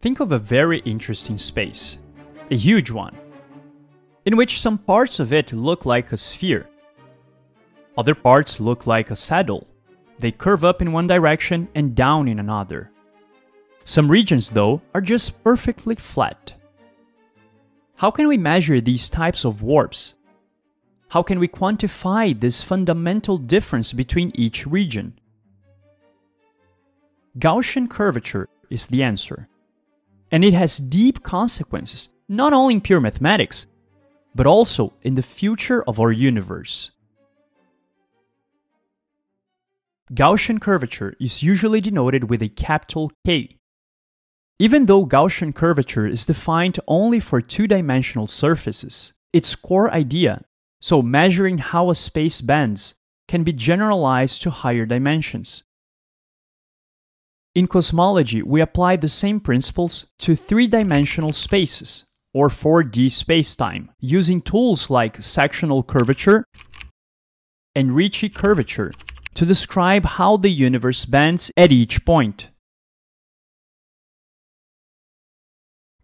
Think of a very interesting space, a huge one, in which some parts of it look like a sphere. Other parts look like a saddle. They curve up in one direction and down in another. Some regions, though, are just perfectly flat. How can we measure these types of warps? How can we quantify this fundamental difference between each region? Gaussian curvature is the answer. And it has deep consequences, not only in pure mathematics, but also in the future of our universe. Gaussian curvature is usually denoted with a capital K. Even though Gaussian curvature is defined only for two-dimensional surfaces, its core idea, so measuring how a space bends, can be generalized to higher dimensions. In cosmology, we apply the same principles to three-dimensional spaces, or 4D spacetime, using tools like sectional curvature and Ricci curvature to describe how the universe bends at each point.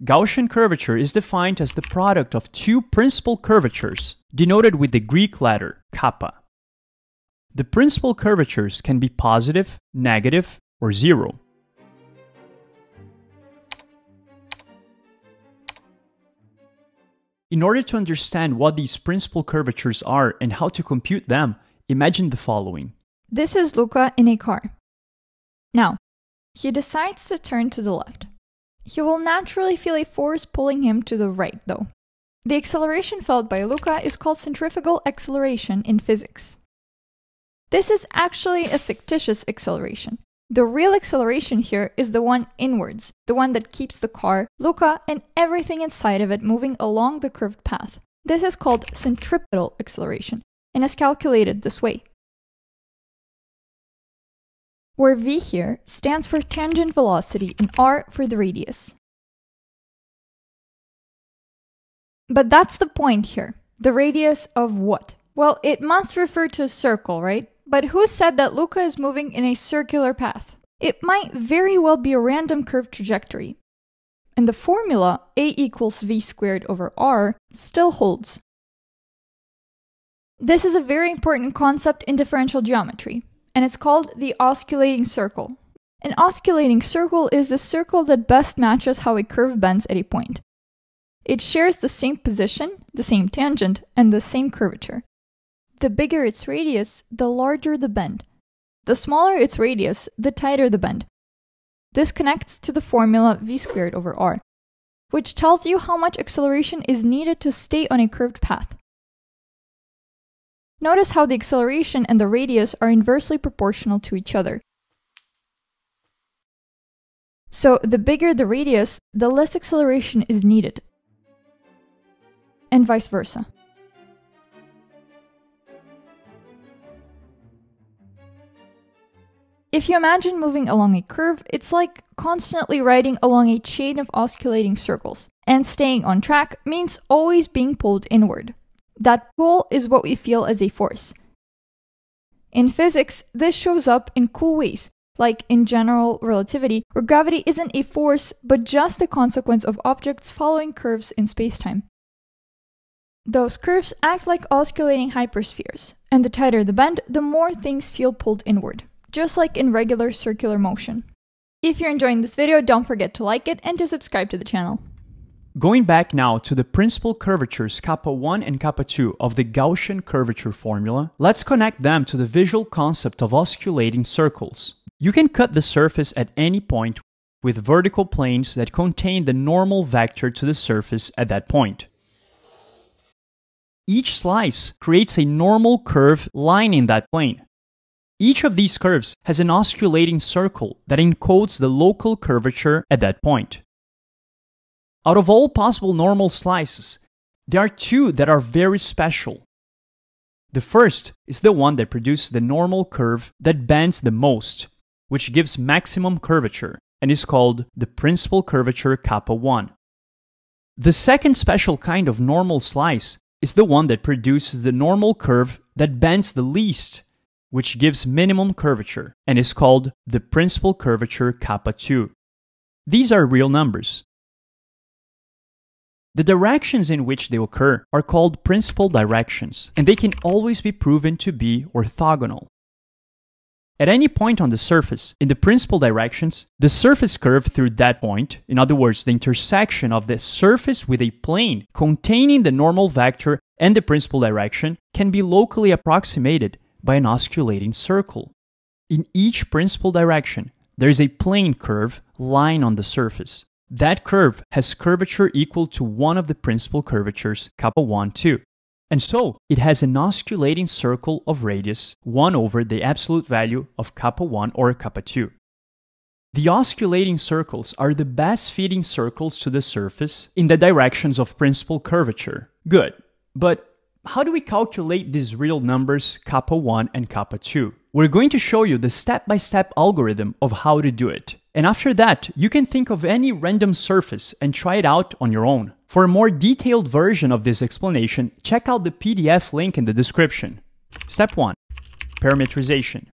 Gaussian curvature is defined as the product of two principal curvatures, denoted with the Greek letter kappa. The principal curvatures can be positive, negative, or zero. In order to understand what these principal curvatures are and how to compute them, imagine the following. This is Luca in a car. Now, he decides to turn to the left. He will naturally feel a force pulling him to the right, though. The acceleration felt by Luca is called centrifugal acceleration in physics. This is actually a fictitious acceleration. The real acceleration here is the one inwards, the one that keeps the car, Luca, and everything inside of it moving along the curved path. This is called centripetal acceleration and is calculated this way. Where v here stands for tangent velocity and r for the radius. But that's the point here. The radius of what? Well, it must refer to a circle, right? But who said that Luca is moving in a circular path? It might very well be a random curved trajectory. And the formula a equals v squared over r still holds. This is a very important concept in differential geometry, and it's called the osculating circle. An osculating circle is the circle that best matches how a curve bends at a point. It shares the same position, the same tangent, and the same curvature. The bigger its radius, the larger the bend. The smaller its radius, the tighter the bend. This connects to the formula v squared over r, which tells you how much acceleration is needed to stay on a curved path. Notice how the acceleration and the radius are inversely proportional to each other. So the bigger the radius, the less acceleration is needed. And vice versa. If you imagine moving along a curve, it's like constantly riding along a chain of osculating circles, and staying on track means always being pulled inward. That pull is what we feel as a force. In physics, this shows up in cool ways, like in general relativity, where gravity isn't a force but just a consequence of objects following curves in spacetime. Those curves act like osculating hyperspheres, and the tighter the bend, the more things feel pulled inward just like in regular circular motion. If you're enjoying this video, don't forget to like it and to subscribe to the channel. Going back now to the principal curvatures kappa 1 and kappa 2 of the Gaussian curvature formula, let's connect them to the visual concept of osculating circles. You can cut the surface at any point with vertical planes that contain the normal vector to the surface at that point. Each slice creates a normal curve lining that plane. Each of these curves has an osculating circle that encodes the local curvature at that point. Out of all possible normal slices, there are two that are very special. The first is the one that produces the normal curve that bends the most, which gives maximum curvature, and is called the principal curvature kappa 1. The second special kind of normal slice is the one that produces the normal curve that bends the least, which gives minimum curvature and is called the principal curvature kappa 2. These are real numbers. The directions in which they occur are called principal directions, and they can always be proven to be orthogonal. At any point on the surface, in the principal directions, the surface curve through that point, in other words, the intersection of the surface with a plane containing the normal vector and the principal direction, can be locally approximated by an osculating circle. In each principal direction, there is a plane curve lying on the surface. That curve has curvature equal to one of the principal curvatures, kappa 1, 2. And so, it has an osculating circle of radius 1 over the absolute value of kappa 1 or kappa 2. The osculating circles are the best fitting circles to the surface in the directions of principal curvature. Good. But how do we calculate these real numbers kappa 1 and kappa 2? We're going to show you the step-by-step algorithm of how to do it. And after that, you can think of any random surface and try it out on your own. For a more detailed version of this explanation, check out the PDF link in the description. Step 1. Parametrization.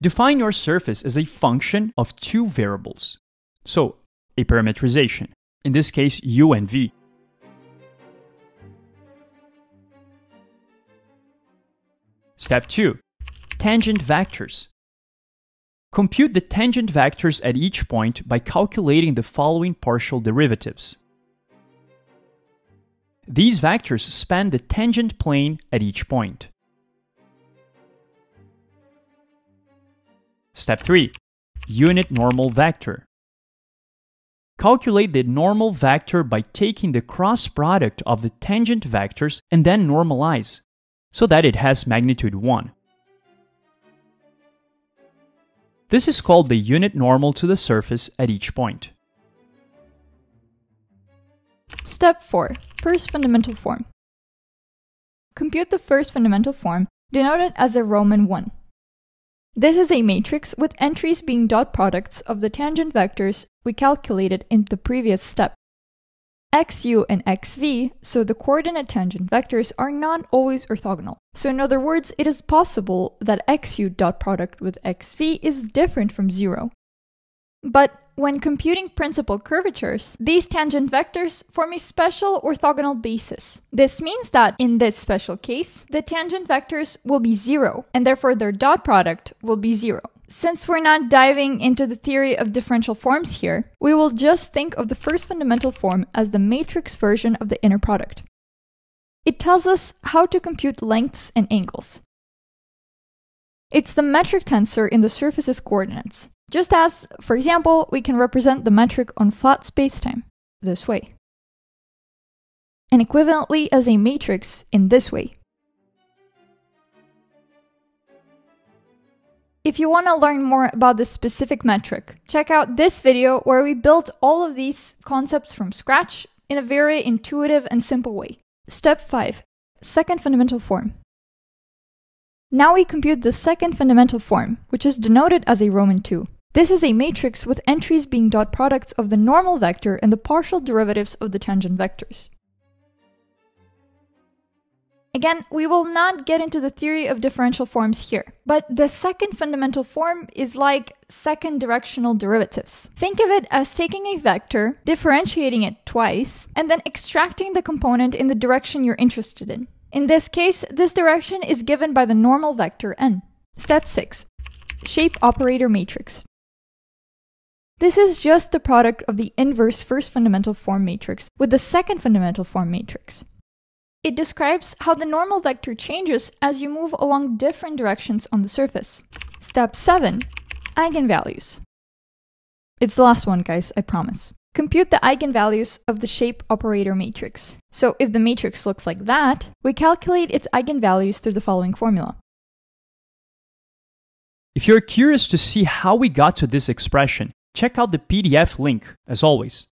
Define your surface as a function of two variables. So, a parametrization, in this case u and v. Step 2. Tangent vectors. Compute the tangent vectors at each point by calculating the following partial derivatives. These vectors span the tangent plane at each point. Step 3. Unit normal vector. Calculate the normal vector by taking the cross product of the tangent vectors and then normalize so that it has magnitude 1. This is called the unit normal to the surface at each point. Step 4. First fundamental form. Compute the first fundamental form, denoted as a Roman 1. This is a matrix with entries being dot products of the tangent vectors we calculated in the previous step xu and xv, so the coordinate tangent vectors, are not always orthogonal. So in other words, it is possible that xu dot product with xv is different from zero. But when computing principal curvatures, these tangent vectors form a special orthogonal basis. This means that, in this special case, the tangent vectors will be zero, and therefore their dot product will be zero. Since we're not diving into the theory of differential forms here, we will just think of the first fundamental form as the matrix version of the inner product. It tells us how to compute lengths and angles. It's the metric tensor in the surface's coordinates, just as, for example, we can represent the metric on flat spacetime this way, and equivalently as a matrix in this way. If you want to learn more about this specific metric, check out this video where we built all of these concepts from scratch in a very intuitive and simple way. Step 5. Second fundamental form. Now we compute the second fundamental form, which is denoted as a Roman 2. This is a matrix with entries being dot products of the normal vector and the partial derivatives of the tangent vectors. Again, we will not get into the theory of differential forms here, but the second fundamental form is like second directional derivatives. Think of it as taking a vector, differentiating it twice, and then extracting the component in the direction you're interested in. In this case, this direction is given by the normal vector n. Step 6. Shape operator matrix. This is just the product of the inverse first fundamental form matrix with the second fundamental form matrix. It describes how the normal vector changes as you move along different directions on the surface. Step 7. Eigenvalues. It's the last one, guys, I promise. Compute the eigenvalues of the shape operator matrix. So if the matrix looks like that, we calculate its eigenvalues through the following formula. If you're curious to see how we got to this expression, check out the PDF link, as always.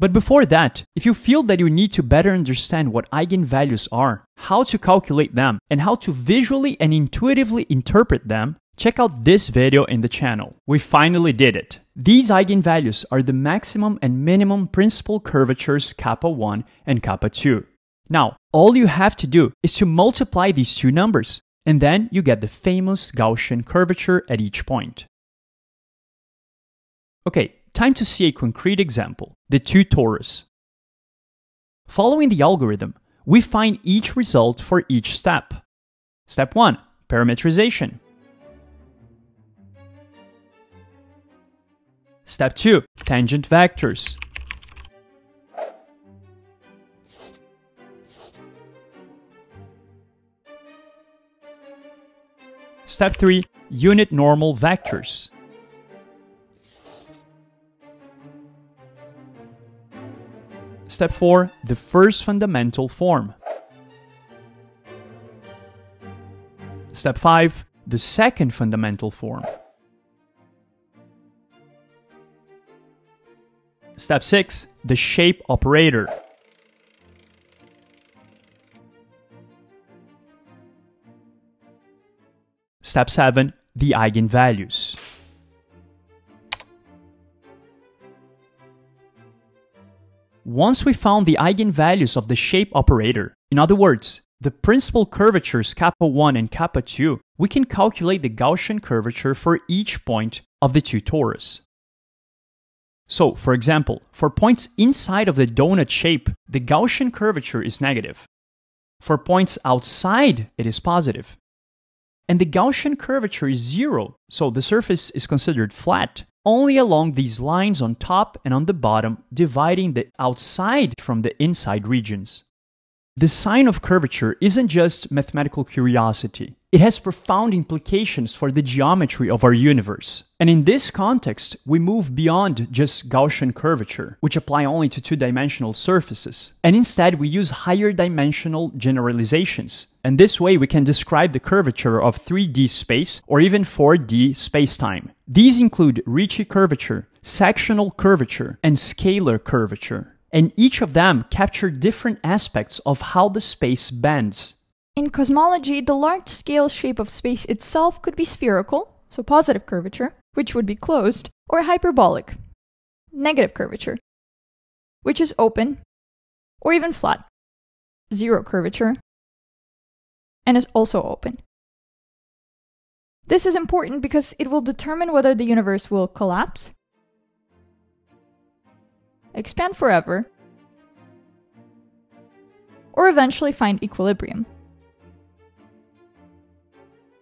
But before that, if you feel that you need to better understand what eigenvalues are, how to calculate them, and how to visually and intuitively interpret them, check out this video in the channel. We finally did it. These eigenvalues are the maximum and minimum principal curvatures kappa 1 and kappa 2. Now, all you have to do is to multiply these two numbers, and then you get the famous Gaussian curvature at each point. Okay, time to see a concrete example the two torus. Following the algorithm, we find each result for each step. Step 1 Parametrization. Step 2 Tangent vectors. Step 3 Unit normal vectors. Step 4 The first fundamental form. Step 5 The second fundamental form. Step 6 The shape operator. Step 7 The eigenvalues. Once we found the eigenvalues of the shape operator, in other words, the principal curvatures kappa 1 and kappa 2, we can calculate the Gaussian curvature for each point of the two torus. So, for example, for points inside of the donut shape, the Gaussian curvature is negative. For points outside, it is positive. And the Gaussian curvature is zero, so the surface is considered flat only along these lines on top and on the bottom, dividing the outside from the inside regions. The sign of curvature isn't just mathematical curiosity. It has profound implications for the geometry of our universe. And in this context, we move beyond just Gaussian curvature, which apply only to two-dimensional surfaces, and instead we use higher dimensional generalizations. And this way we can describe the curvature of 3D space or even 4D spacetime. These include Ricci curvature, sectional curvature, and scalar curvature and each of them capture different aspects of how the space bends. In cosmology, the large scale shape of space itself could be spherical, so positive curvature, which would be closed, or hyperbolic, negative curvature, which is open, or even flat, zero curvature, and is also open. This is important because it will determine whether the universe will collapse, expand forever, or eventually find equilibrium.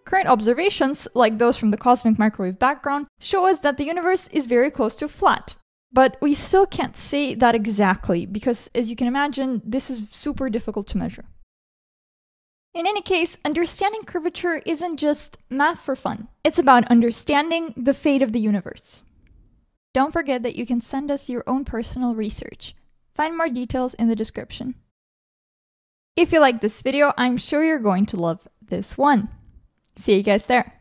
Current observations, like those from the cosmic microwave background, show us that the universe is very close to flat. But we still can't say that exactly because, as you can imagine, this is super difficult to measure. In any case, understanding curvature isn't just math for fun, it's about understanding the fate of the universe. Don't forget that you can send us your own personal research. Find more details in the description. If you like this video, I'm sure you're going to love this one. See you guys there.